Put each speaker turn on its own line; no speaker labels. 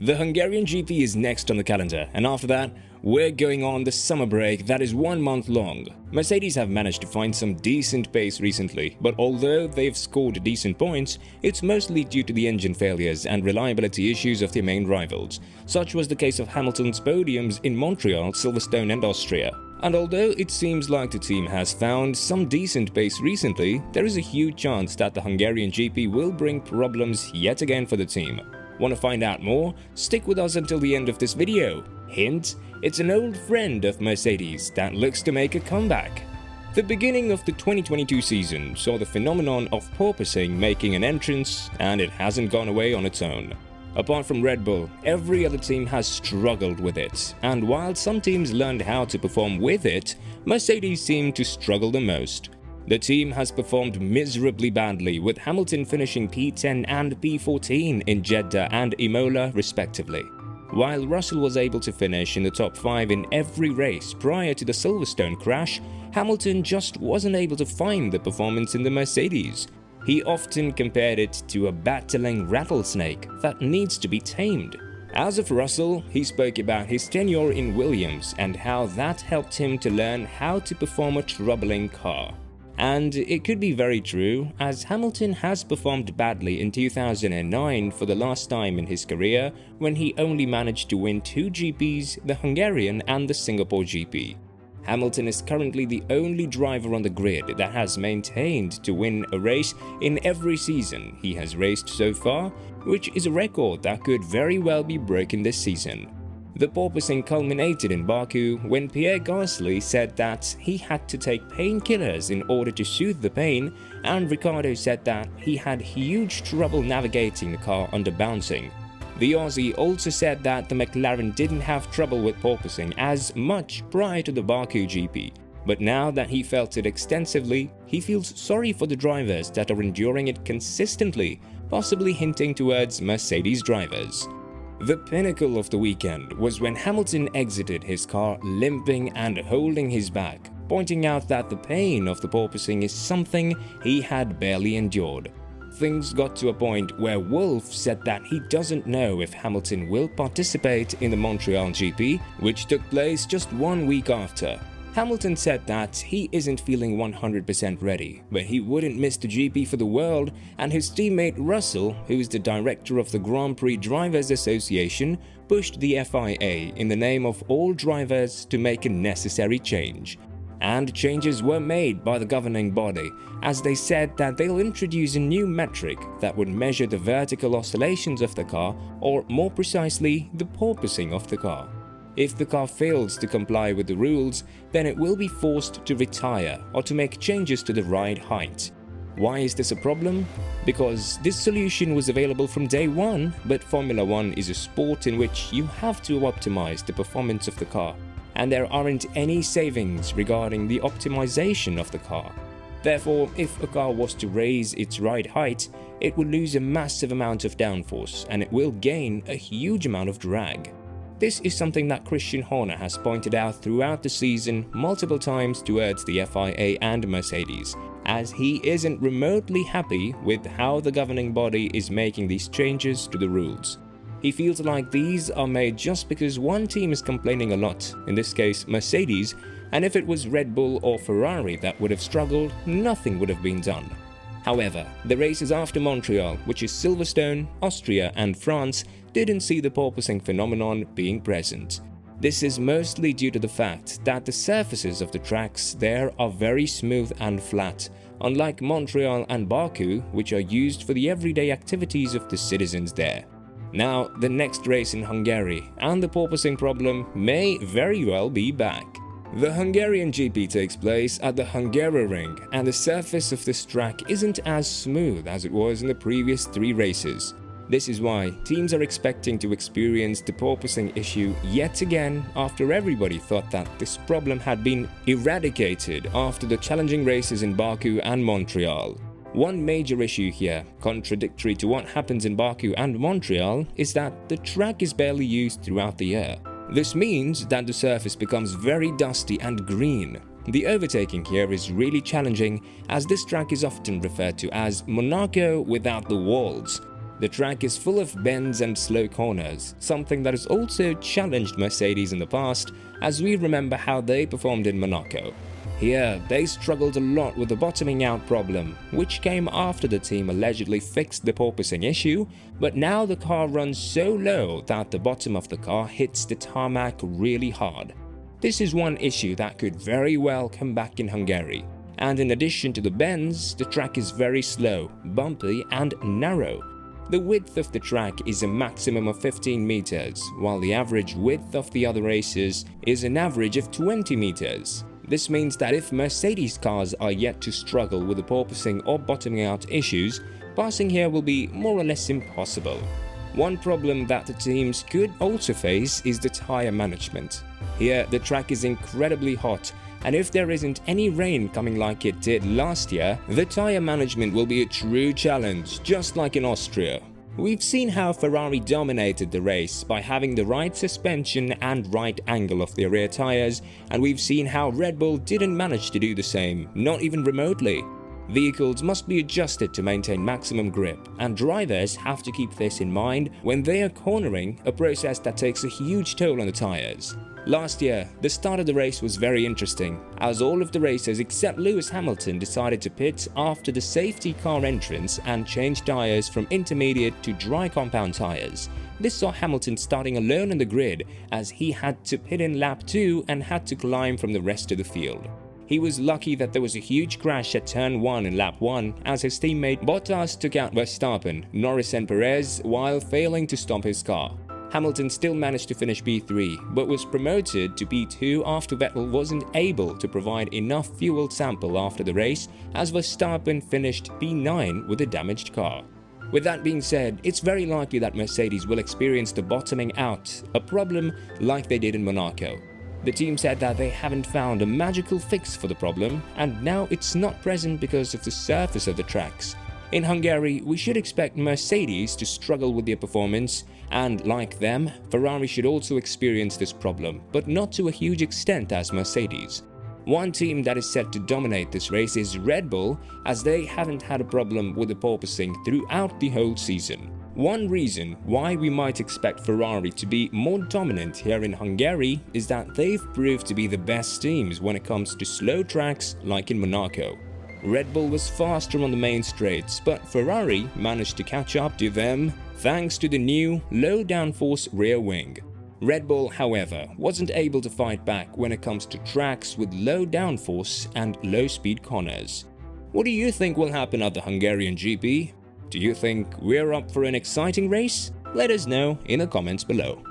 The Hungarian GP is next on the calendar, and after that, we're going on the summer break that is one month long. Mercedes have managed to find some decent pace recently, but although they've scored decent points, it's mostly due to the engine failures and reliability issues of their main rivals. Such was the case of Hamilton's podiums in Montreal, Silverstone and Austria. And although it seems like the team has found some decent pace recently, there is a huge chance that the Hungarian GP will bring problems yet again for the team. Want to find out more? Stick with us until the end of this video. Hint, it's an old friend of Mercedes that looks to make a comeback. The beginning of the 2022 season saw the phenomenon of porpoising making an entrance and it hasn't gone away on its own. Apart from Red Bull, every other team has struggled with it, and while some teams learned how to perform with it, Mercedes seemed to struggle the most. The team has performed miserably badly, with Hamilton finishing P10 and P14 in Jeddah and Imola respectively. While Russell was able to finish in the top 5 in every race prior to the Silverstone crash, Hamilton just wasn't able to find the performance in the Mercedes. He often compared it to a battling rattlesnake that needs to be tamed. As of Russell, he spoke about his tenure in Williams and how that helped him to learn how to perform a troubling car. And it could be very true, as Hamilton has performed badly in 2009 for the last time in his career when he only managed to win two GPs, the Hungarian and the Singapore GP. Hamilton is currently the only driver on the grid that has maintained to win a race in every season he has raced so far, which is a record that could very well be broken this season. The porpoising culminated in Baku when Pierre Gasly said that he had to take painkillers in order to soothe the pain, and Ricciardo said that he had huge trouble navigating the car under bouncing. The Aussie also said that the McLaren didn't have trouble with porpoising as much prior to the Baku GP, but now that he felt it extensively, he feels sorry for the drivers that are enduring it consistently, possibly hinting towards Mercedes drivers. The pinnacle of the weekend was when Hamilton exited his car limping and holding his back, pointing out that the pain of the porpoising is something he had barely endured. Things got to a point where Wolff said that he doesn't know if Hamilton will participate in the Montreal GP, which took place just one week after. Hamilton said that he isn't feeling 100% ready, but he wouldn't miss the GP for the world, and his teammate Russell, who is the director of the Grand Prix Drivers Association, pushed the FIA in the name of all drivers to make a necessary change. And changes were made by the governing body, as they said that they'll introduce a new metric that would measure the vertical oscillations of the car, or more precisely, the porpoising of the car. If the car fails to comply with the rules, then it will be forced to retire or to make changes to the ride height. Why is this a problem? Because this solution was available from day one, but Formula One is a sport in which you have to optimize the performance of the car, and there aren't any savings regarding the optimization of the car. Therefore, if a car was to raise its ride height, it would lose a massive amount of downforce and it will gain a huge amount of drag. This is something that Christian Horner has pointed out throughout the season multiple times towards the FIA and Mercedes, as he isn't remotely happy with how the governing body is making these changes to the rules. He feels like these are made just because one team is complaining a lot, in this case Mercedes, and if it was Red Bull or Ferrari that would have struggled, nothing would have been done. However, the races after Montreal, which is Silverstone, Austria and France, didn't see the porpoising phenomenon being present. This is mostly due to the fact that the surfaces of the tracks there are very smooth and flat, unlike Montreal and Baku, which are used for the everyday activities of the citizens there. Now, the next race in Hungary and the porpoising problem may very well be back. The Hungarian GP takes place at the Hungaroring and the surface of this track isn't as smooth as it was in the previous three races. This is why teams are expecting to experience the porpoising issue yet again after everybody thought that this problem had been eradicated after the challenging races in Baku and Montreal. One major issue here, contradictory to what happens in Baku and Montreal, is that the track is barely used throughout the year. This means that the surface becomes very dusty and green. The overtaking here is really challenging as this track is often referred to as Monaco without the walls. The track is full of bends and slow corners, something that has also challenged Mercedes in the past, as we remember how they performed in Monaco. Here, they struggled a lot with the bottoming out problem, which came after the team allegedly fixed the porpoising issue, but now the car runs so low that the bottom of the car hits the tarmac really hard. This is one issue that could very well come back in Hungary. And in addition to the bends, the track is very slow, bumpy and narrow, the width of the track is a maximum of 15 meters, while the average width of the other races is an average of 20 meters. This means that if Mercedes cars are yet to struggle with the porpoising or bottoming out issues, passing here will be more or less impossible. One problem that the teams could also face is the tyre management. Here, the track is incredibly hot and if there isn't any rain coming like it did last year, the tyre management will be a true challenge, just like in Austria. We've seen how Ferrari dominated the race by having the right suspension and right angle of their rear tyres, and we've seen how Red Bull didn't manage to do the same, not even remotely. Vehicles must be adjusted to maintain maximum grip, and drivers have to keep this in mind when they are cornering, a process that takes a huge toll on the tyres. Last year, the start of the race was very interesting, as all of the racers except Lewis Hamilton decided to pit after the safety car entrance and change tyres from intermediate to dry compound tyres. This saw Hamilton starting alone in the grid as he had to pit in lap 2 and had to climb from the rest of the field. He was lucky that there was a huge crash at turn 1 in lap 1 as his teammate Bottas took out Verstappen, Norris and Perez while failing to stop his car. Hamilton still managed to finish P3, but was promoted to P2 after Vettel wasn't able to provide enough fuel sample after the race, as Verstappen finished P9 with a damaged car. With that being said, it's very likely that Mercedes will experience the bottoming out, a problem like they did in Monaco. The team said that they haven't found a magical fix for the problem, and now it's not present because of the surface of the tracks. In Hungary, we should expect Mercedes to struggle with their performance, and like them, Ferrari should also experience this problem, but not to a huge extent as Mercedes. One team that is set to dominate this race is Red Bull, as they haven't had a problem with the porpoising throughout the whole season. One reason why we might expect Ferrari to be more dominant here in Hungary is that they've proved to be the best teams when it comes to slow tracks like in Monaco. Red Bull was faster on the main straights, but Ferrari managed to catch up to them thanks to the new low downforce rear wing. Red Bull, however, wasn't able to fight back when it comes to tracks with low downforce and low speed corners. What do you think will happen at the Hungarian GP? Do you think we're up for an exciting race? Let us know in the comments below.